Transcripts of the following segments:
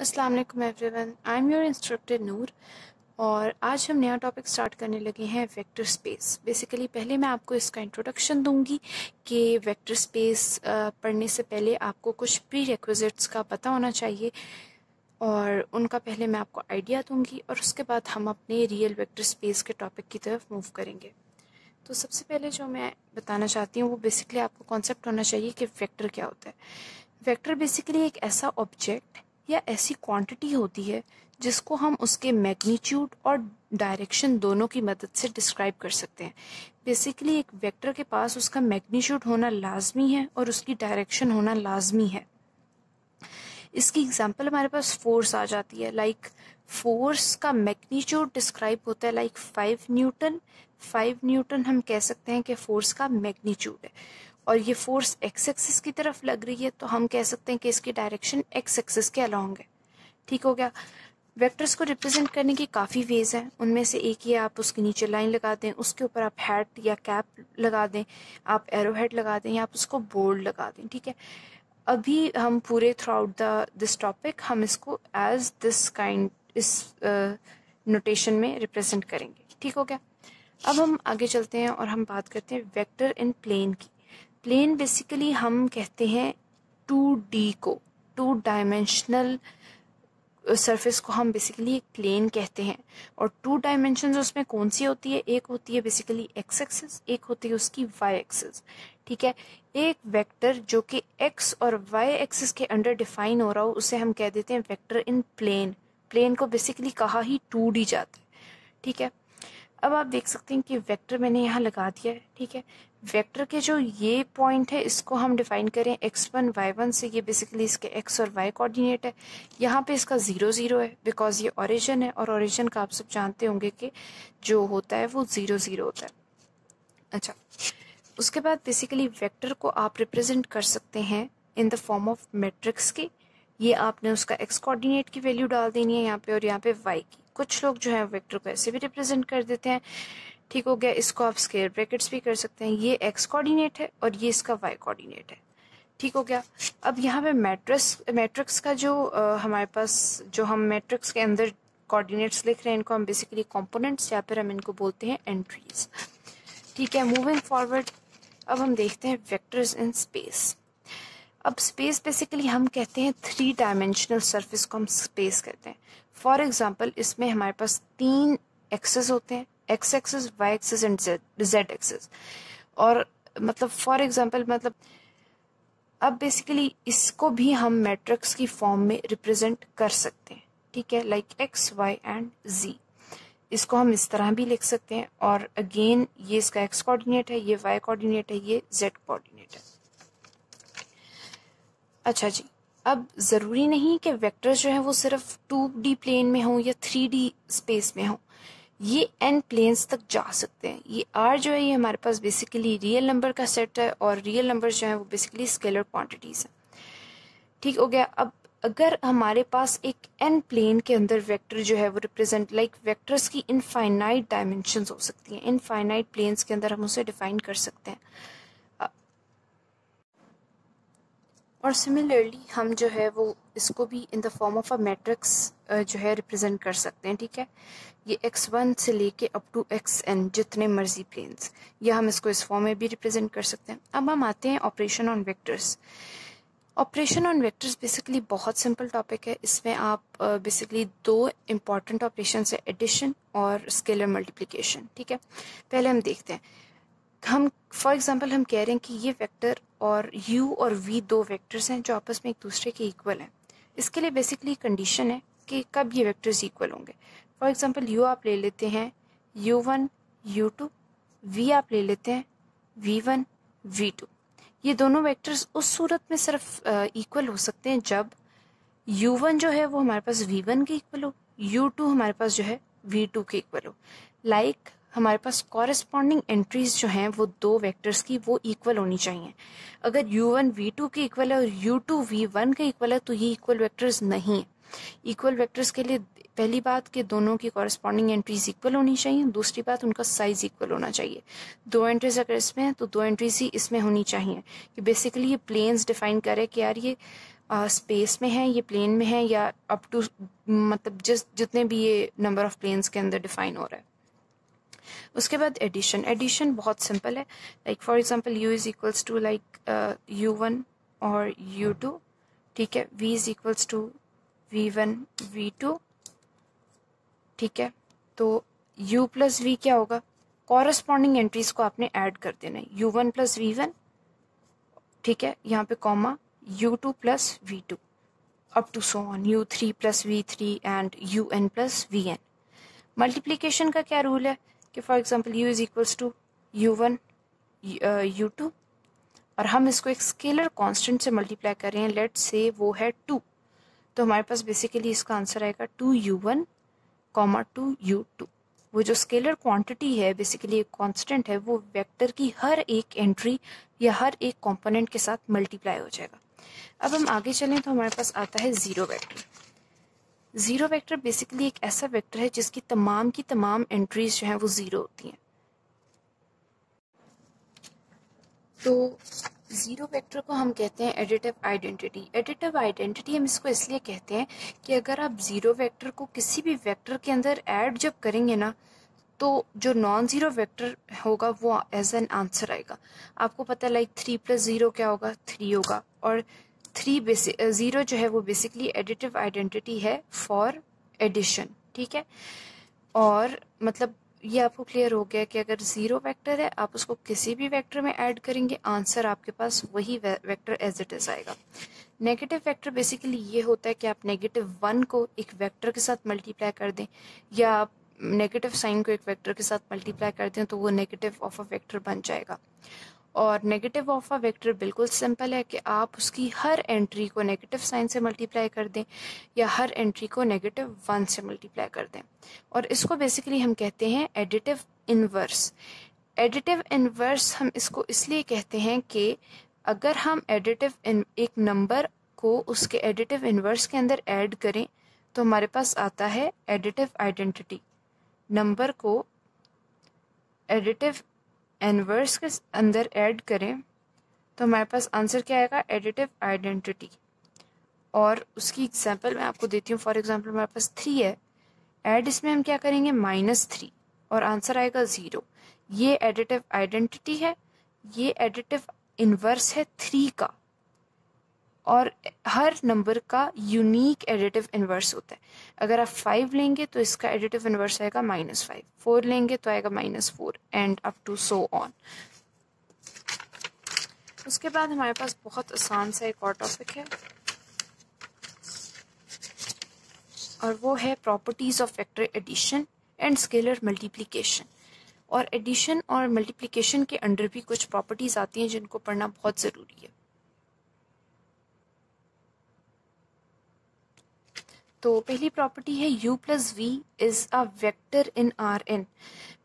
अस्सलाम वालेकुम everyone I am your instructor Noor और आज हम नया टॉपिक स्टार्ट करने लगे हैं वेक्टर स्पेस बेसिकली पहले मैं आपको इसका इंट्रोडक्शन दूँगी कि वेक्टर स्पेस पढ़ने से पहले आपको कुछ प्री रिक्विजिट्स का पता होना चाहिए और उनका पहले मैं आपको आइडिया दूँगी और उसके बाद हम अपने रियल वेक्टर स्पेस के टॉपिक की तरफ़ मूव करेंगे. तो सबसे पहले जो मैं बताना चाहती हूँ, वो बेसिकली आपको कॉन्सेप्ट होना चाहिए कि वेक्टर क्या होता है. वेक्टर बेसिकली एक ऐसा ऑब्जेक्ट या ऐसी क्वांटिटी होती है जिसको हम उसके मैग्नीट्यूड और डायरेक्शन दोनों की मदद से डिस्क्राइब कर सकते हैं। बेसिकली एक वेक्टर के पास उसका मैग्नीट्यूड होना लाजमी है और उसकी डायरेक्शन होना लाजमी है। इसकी एग्जांपल हमारे पास फोर्स आ जाती है। लाइक like, फोर्स का मैग्नीट्यूड डिस्क्राइब होता है like five newton five newton हम कह सकते हैं कि फोर्स का मैग्नीट्यूड है। और ये फोर्स एक्स एक्सिस की तरफ़ लग रही है तो हम कह सकते हैं कि इसकी डायरेक्शन एक्स एक्सिस के अलॉन्ग है। ठीक हो गया? वेक्टर्स को रिप्रेजेंट करने की काफ़ी वेज हैं। उनमें से एक ये आप उसके नीचे लाइन लगा दें उसके ऊपर आप हैट या कैप लगा दें आप एरो हेड लगा दें या आप उसको बोर्ड लगा दें। ठीक है? अभी हम पूरे throughout the this topic हम इसको एज दिस काइंड इस नोटेशन uh, में रिप्रेजेंट करेंगे। ठीक हो गया? अब हम आगे चलते हैं और हम बात करते हैं वेक्टर इन प्लेन की। प्लेन बेसिकली हम कहते हैं टू डी को टू डायमेंशनल सरफेस को हम बेसिकली एक प्लेन कहते हैं। और टू डायमेंशन उसमें कौन सी होती है? एक होती है बेसिकली एक्स एक्सेस एक होती है उसकी वाई एक्सेस ठीक है? एक वेक्टर जो कि एक्स और वाई एक्सेस के अंडर डिफाइन हो रहा हो, उसे हम कह देते हैं वेक्टर इन प्लेन प्लेन को बेसिकली कहा ही टू डी जाता है। ठीक है? अब आप देख सकते हैं कि वेक्टर मैंने यहाँ लगा दिया है। ठीक है? वेक्टर के जो ये पॉइंट है, इसको हम डिफाइन करें एक्स वन वाई वन से। ये बेसिकली इसके एक्स और वाई कोऑर्डिनेट है। यहाँ पे इसका ज़ीरो ज़ीरो है बिकॉज़ ये ओरिजिन है, और ओरिजिन का आप सब जानते होंगे कि जो होता है, वो ज़ीरो ज़ीरो होता है। अच्छा उसके बाद बेसिकली वेक्टर को आप रिप्रेजेंट कर सकते हैं in the form of matrix की। ये आपने उसका एक्स कोऑर्डिनेट की वैल्यू डाल देनी है यहाँ पे, और यहाँ पे वाई की। कुछ लोग जो है, वेक्टर को ऐसे भी रिप्रेजेंट कर देते हैं। ठीक हो गया इसको आप स्केयर ब्रैकेट्स भी कर सकते हैं। ये एक्स कोऑर्डिनेट है और ये इसका वाई कोऑर्डिनेट है। ठीक हो गया? अब यहाँ पे मैट्रिक्स मैट्रिक्स का जो आ, हमारे पास जो हम मैट्रिक्स के अंदर कोऑर्डिनेट्स लिख रहे हैं इनको हम बेसिकली कंपोनेंट्स या फिर हम इनको बोलते हैं एंट्रीज ठीक है मूविंग फॉरवर्ड अब हम देखते हैं वेक्टर्स इन स्पेस अब स्पेस बेसिकली हम कहते हैं थ्री डायमेंशनल सरफेस को हम स्पेस कहते हैं। फॉर एग्ज़ाम्पल इसमें हमारे पास तीन एक्सेस होते हैं। X axes y axes and z axes और मतलब फॉर एग्ज़ाम्पल मतलब अब बेसिकली इसको भी हम मैट्रिक्स की फॉर्म में रिप्रेजेंट कर सकते हैं। ठीक है? Like x y and z इसको हम इस तरह भी लिख सकते हैं और अगेन ये इसका एक्स कोऑर्डिनेट है, ये वाई कोऑर्डिनेट है, ये जेड कोऑर्डिनेट है। अच्छा जी, अब ज़रूरी नहीं कि वेक्टर्स जो है वो सिर्फ़ टू डी प्लेन में हों या थ्री डी स्पेस में हों। ये एन प्लेन्स तक जा सकते हैं। ये आर जो है, ये हमारे पास बेसिकली रियल नंबर का सेट है और रियल नंबर जो है वो बेसिकली स्केलर क्वांटिटीज हैं। ठीक, हो गया। अब अगर हमारे पास एक एन प्लेन के अंदर वेक्टर जो है, वो रिप्रेजेंट लाइक वेक्टर्स की इनफाइनाइट डायमेंशन हो सकती हैं। इनफाइनाइट प्लेन्स के अंदर हम उसे डिफाइन कर सकते हैं। और सिमिलरली हम जो है वो इसको भी in the form of a matrix जो है रिप्रेजेंट कर सकते हैं ठीक है? ये एक्स वन से लेके अप टू एक्स एन जितने मर्ज़ी प्लेन्स या हम इसको इस फॉर्म में भी रिप्रेजेंट कर सकते हैं। अब हम आते हैं operation on vectors operation on vectors basically बहुत सिंपल टॉपिक है। इसमें आप बेसिकली uh, दो इंपॉर्टेंट ऑपरेशन है एडिशन और स्केलर मल्टीप्लिकेशन ठीक है? पहले हम देखते हैं। हम फॉर एग्जांपल हम कह रहे हैं कि ये वेक्टर और यू और वी दो वेक्टर्स हैं जो आपस में एक दूसरे के इक्वल हैं। इसके लिए बेसिकली कंडीशन है कि कब ये वेक्टर्स इक्वल होंगे। फॉर एग्जांपल यू आप ले लेते हैं u one u two v आप ले लेते हैं v1 v2 ये दोनों वेक्टर्स उस सूरत में सिर्फ़ इक्वल हो सकते हैं जब यू वन जो है वो हमारे पास वी वन के इक्वल हो यू टू हमारे पास जो है वी टू के इक्वल हो। लाइक हमारे पास कॉरेस्पॉन्डिंग एंट्रीज जो हैं, वो दो वेक्टर्स की, वो इक्वल होनी चाहिए। अगर u1 वन वी टू के इक्वल है और u2 टू वी वन के इक्वल है तो ये इक्वल वेक्टर्स नहीं है। इक्वल वेक्टर्स के लिए पहली बात कि दोनों की कॉरेस्पॉन्डिंग एंट्रीज इक्वल होनी चाहिए, दूसरी बात उनका साइज़ इक्वल होना चाहिए। दो एंट्रीज अगर इसमें हैं तो दो एंट्रीज ही इसमें होनी चाहिए कि बेसिकली ये प्लेन्स डिफाइन करे कि यार ये स्पेस में है, ये प्लेन में है या अप टू मतलब जिस, जितने भी ये नंबर ऑफ़ प्लेन्स के अंदर डिफाइन हो रहा है। उसके बाद एडिशन एडिशन बहुत सिंपल है. Like for example u is equals to like u one और यू टू ठीक है? V is equals to v one v two ठीक है? तो u प्लस वी क्या होगा? कॉरस्पॉन्डिंग एंट्रीज को आपने ऐड कर देना है. U one plus v one ठीक है? यहाँ पे comma u two plus v two up to so on u three plus v three and u n plus v n multiplication का क्या रूल है? कि for example u is equals to u one u two और हम इसको एक scalar constant से multiply कर रहे हैं लेट से वो है टू तो हमारे पास बेसिकली इसका आंसर आएगा two you one comma two you two वो जो स्केलर क्वांटिटी है बेसिकली एक कांस्टेंट है, वो वेक्टर की हर एक एंट्री या हर एक कंपोनेंट के साथ मल्टीप्लाई हो जाएगा. अब हम आगे चलें तो हमारे पास आता है zero vector zero vector basically एक ऐसा वेक्टर है जिसकी तमाम की तमाम एंट्रीज जो हैं वो ज़ीरो होती हैं। तो ज़ीरो वेक्टर को हम कहते हैं एडिटिव आइडेंटिटी एडिटिव आइडेंटिटी हम इसको इसलिए कहते हैं कि अगर आप ज़ीरो वेक्टर को किसी भी वेक्टर के अंदर ऐड जब करेंगे ना तो जो नॉन ज़ीरो वेक्टर होगा वो एज एन आंसर आएगा। आपको पता है लाइक थ्री प्लस ज़ीरो क्या होगा? थ्री होगा। और थ्री ज़ीरो जो है वो बेसिकली एडिटिव आइडेंटिटी है फॉर एडिशन ठीक है? और मतलब ये आपको क्लियर हो गया कि अगर ज़ीरो वेक्टर है, आप उसको किसी भी वेक्टर में ऐड करेंगे आंसर आपके पास वही वेक्टर एज इट इज़ आएगा। नेगेटिव वेक्टर बेसिकली ये होता है कि आप नेगेटिव वन को एक वेक्टर के साथ मल्टीप्लाई कर दें, या आप नेगेटिव साइन को एक वेक्टर के साथ मल्टीप्लाई कर दें तो वो नेगेटिव ऑफ़ अ वेक्टर बन जाएगा। और नेगेटिव ऑफ़ अ वेक्टर बिल्कुल सिंपल है कि आप उसकी हर एंट्री को नेगेटिव साइन से मल्टीप्लाई कर दें या हर एंट्री को नेगेटिव वन से मल्टीप्लाई कर दें। और इसको बेसिकली हम कहते हैं एडिटिव इनवर्स एडिटिव इनवर्स हम इसको इसलिए कहते हैं कि अगर हम एडिटिव एक नंबर को उसके एडिटिव इनवर्स के अंदर ऐड करें तो हमारे पास आता है एडिटिव आइडेंटिटी नंबर को एडिटिव इनवर्स के अंदर ऐड करें तो हमारे पास आंसर क्या आएगा? एडिटिव आइडेंटिटी और उसकी एग्जांपल मैं आपको देती हूँ। फॉर एग्जांपल हमारे पास थ्री है। ऐड इसमें हम क्या करेंगे? माइनस थ्री और आंसर आएगा ज़ीरो ये एडिटिव आइडेंटिटी है। ये एडिटिव इनवर्स है थ्री का। और हर नंबर का यूनिक एडिटिव इनवर्स होता है। अगर आप फाइव लेंगे तो इसका एडिटिव इनवर्स आएगा माइनस फाइव फोर लेंगे तो आएगा minus four and up to so on उसके बाद हमारे पास बहुत आसान सा एक और टॉपिक है। और वो है properties of vector addition and scalar multiplication और एडिशन और मल्टीप्लिकेशन के अंडर भी कुछ प्रॉपर्टीज़ आती हैं जिनको पढ़ना बहुत ज़रूरी है। तो पहली प्रॉपर्टी है u plus v is a vector in R n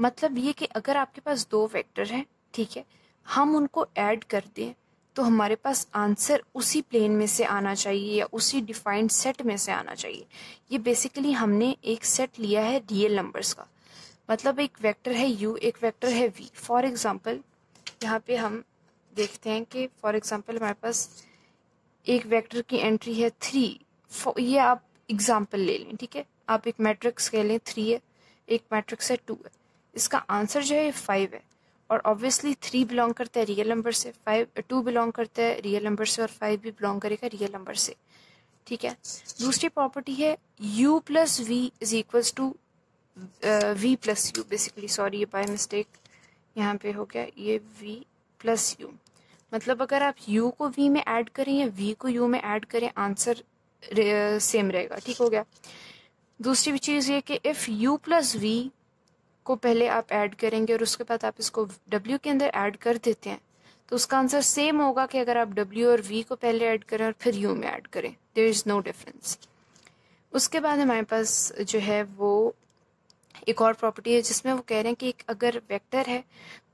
मतलब ये कि अगर आपके पास दो वेक्टर हैं, ठीक है, हम उनको ऐड कर दें तो हमारे पास आंसर उसी प्लेन में से आना चाहिए या उसी डिफाइंड सेट में से आना चाहिए। ये बेसिकली हमने एक सेट लिया है रियल नंबर्स का। मतलब एक वेक्टर है u, एक वेक्टर है v फॉर एग्जांपल यहाँ पे हम देखते हैं कि फॉर एग्जांपल हमारे पास एक वेक्टर की एंट्री है थ्री ये आप एग्ज़ाम्पल ले लें, ठीक है? आप एक मैट्रिक्स कह लें थ्री है, एक मैट्रिक्स है टू है। इसका आंसर जो है, ये फाइव है। और ऑब्वियसली थ्री बिलोंग करता है रियल नंबर से फाइव टू बिलोंग करता है रियल नंबर से और फाइव भी बिलोंग करेगा रियल नंबर से, ठीक है? दूसरी प्रॉपर्टी है, u plus v is equals to v plus u basically sorry ये बाय मिस्टेक यहाँ पे हो गया, ये v प्लस यू मतलब अगर आप u को v में ऐड करें या v को u में ऐड करें आंसर सेम रहेगा, ठीक हो गया। दूसरी भी चीज़ ये कि इफ़ यू प्लस वी को पहले आप ऐड करेंगे और उसके बाद आप इसको डब्ल्यू के अंदर ऐड कर देते हैं तो उसका आंसर सेम होगा कि अगर आप डब्ल्यू और वी को पहले ऐड करें और फिर यू में ऐड करें। देर इज़ नो डिफरेंस उसके बाद हमारे पास जो है वो एक और प्रॉपर्टी है जिसमें वो कह रहे हैं कि एक अगर वेक्टर है,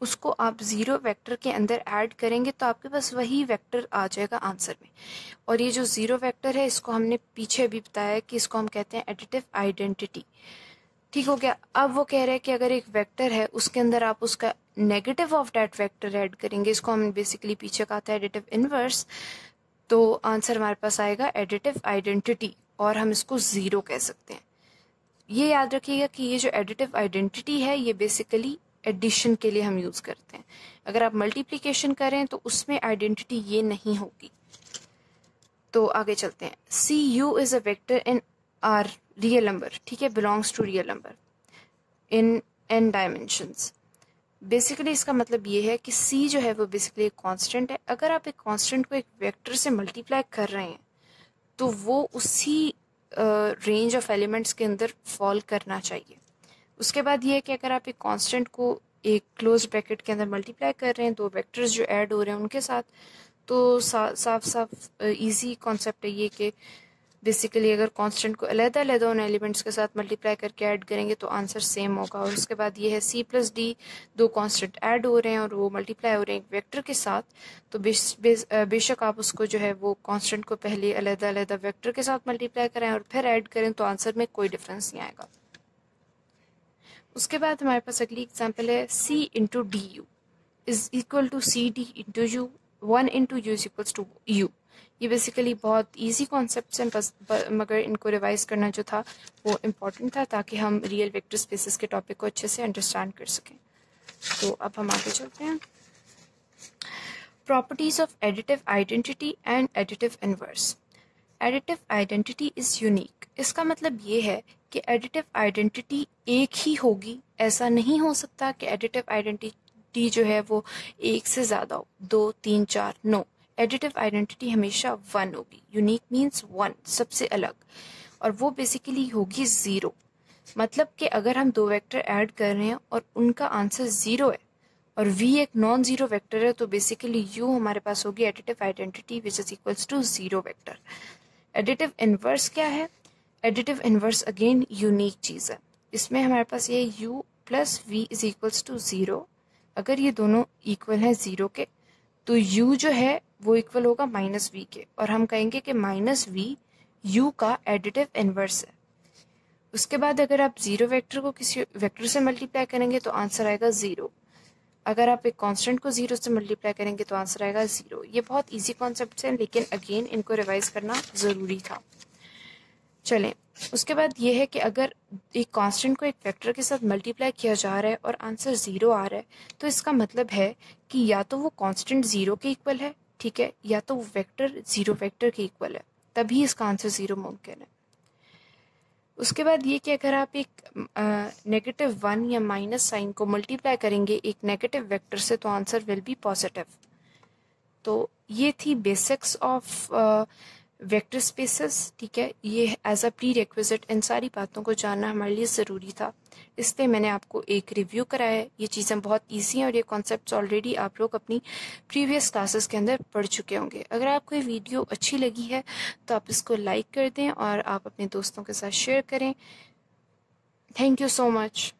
उसको आप ज़ीरो वेक्टर के अंदर ऐड करेंगे तो आपके पास वही वेक्टर आ जाएगा आंसर में। और ये जो ज़ीरो वेक्टर है, इसको हमने पीछे भी बताया कि इसको हम कहते हैं एडिटिव आइडेंटिटी ठीक हो गया? अब वो कह रहे हैं कि अगर एक वेक्टर है, उसके अंदर आप उसका negative of that vector add करेंगे। इसको हम बेसिकली पीछे कहा था एडिटिव इनवर्स तो आंसर हमारे पास आएगा एडिटिव आइडेंटिटी और हम इसको ज़ीरो कह सकते हैं। ये याद रखिएगा कि ये जो एडिटिव आइडेंटिटी है, ये बेसिकली एडिशन के लिए हम यूज़ करते हैं। अगर आप मल्टीप्लीकेशन करें तो उसमें आइडेंटिटी ये नहीं होगी। तो आगे चलते हैं। C u is a vector in R real number ठीक है? Belongs to real number in n dimensions basically इसका मतलब ये है कि सी जो है वो बेसिकली एक कांस्टेंट है। अगर आप एक कांस्टेंट को एक वेक्टर से मल्टीप्लाई कर रहे हैं तो वो उसी रेंज ऑफ़ एलिमेंट्स के अंदर फॉल करना चाहिए। उसके बाद ये है कि अगर आप एक कांस्टेंट को एक क्लोज ब्रैकेट के अंदर मल्टीप्लाई कर रहे हैं दो वेक्टर्स जो ऐड हो रहे हैं उनके साथ तो सा, साफ़ साफ़ इजी कॉन्सेप्ट है ये कि बेसिकली अगर कांस्टेंट को अलहदा अलहदा उन एलिमेंट्स के साथ मल्टीप्लाई करके ऐड करेंगे तो आंसर सेम होगा। और उसके बाद ये है सी प्लस डी दो कांस्टेंट ऐड हो रहे हैं और वो मल्टीप्लाई हो रहे हैं एक वेक्टर के साथ। तो बेशक आप उसको जो है वो कांस्टेंट को पहले अलहदा अलहदा वेक्टर के साथ मल्टीप्लाई करें और फिर ऐड करें तो आंसर में कोई डिफरेंस नहीं आएगा। उसके बाद हमारे पास अगली एग्ज़ाम्पल है c into d u is equal to c d into u one into u is equals to u ये बेसिकली बहुत ईजी कॉन्सेप्ट हैं, बस मगर इनको रिवाइज करना जो था, वो इंपॉर्टेंट था, ताकि हम रियल वेक्टर स्पेसिस के टॉपिक को अच्छे से अंडरस्टैंड कर सकें। तो अब हम आगे चलते हैं। Properties of additive identity and additive inverse additive identity is unique इसका मतलब ये है कि एडिटिव आइडेंटिटी एक ही होगी। ऐसा नहीं हो सकता कि एडिटिव आइडेंटिटी जो है वो एक से ज़्यादा हो। दो, तीन, चार, नो। एडिटिव आइडेंटिटी हमेशा वन होगी। यूनिक मीन्स वन सबसे अलग। और वो बेसिकली होगी ज़ीरो मतलब कि अगर हम दो वेक्टर ऐड कर रहे हैं और उनका आंसर ज़ीरो है, और v एक नॉन ज़ीरो वेक्टर है तो बेसिकली u हमारे पास होगी additive identity which is equals to zero vector additive inverse क्या है? एडिटिव इनवर्स अगेन यूनिक चीज़ है। इसमें हमारे पास ये u plus v is equals to zero अगर ये दोनों इक्वल हैं ज़ीरो के तो u जो है, वो इक्वल होगा माइनस वी के। और हम कहेंगे कि माइनस वी यू का एडिटिव इन्वर्स है। उसके बाद अगर आप ज़ीरो वेक्टर को किसी वेक्टर से मल्टीप्लाई करेंगे तो आंसर आएगा ज़ीरो अगर आप एक कांस्टेंट को ज़ीरो से मल्टीप्लाई करेंगे तो आंसर आएगा ज़ीरो ये बहुत इजी कॉन्सेप्ट हैं, लेकिन अगेन इनको रिवाइज करना ज़रूरी था। चलें। उसके बाद ये है कि अगर एक कांस्टेंट को एक वेक्टर के साथ मल्टीप्लाई किया जा रहा है और आंसर ज़ीरो आ रहा है तो इसका मतलब है कि या तो वो कांस्टेंट ज़ीरो के इक्वल है, ठीक है, या तो वो वेक्टर ज़ीरो वेक्टर के इक्वल है। तभी इसका आंसर ज़ीरो मुमकिन है। उसके बाद ये कि अगर आप एक नेगेटिव वन या माइनस साइन को मल्टीप्लाई करेंगे एक नेगेटिव वेक्टर से तो आंसर विल बी पॉजिटिव तो ये थी बेसिक्स ऑफ़ वेक्टर स्पेसेस, ठीक है? ये एज अ प्री रिक्विजिट इन सारी बातों को जानना हमारे लिए ज़रूरी था। इसलिए मैंने आपको एक रिव्यू कराया है। ये चीज़ें बहुत ईजी हैं और ये कॉन्सेप्ट ऑलरेडी आप लोग अपनी प्रीवियस क्लासेस के अंदर पढ़ चुके होंगे। अगर आपको ये वीडियो अच्छी लगी है तो आप इसको लाइक कर दें और आप अपने दोस्तों के साथ शेयर करें। Thank you so much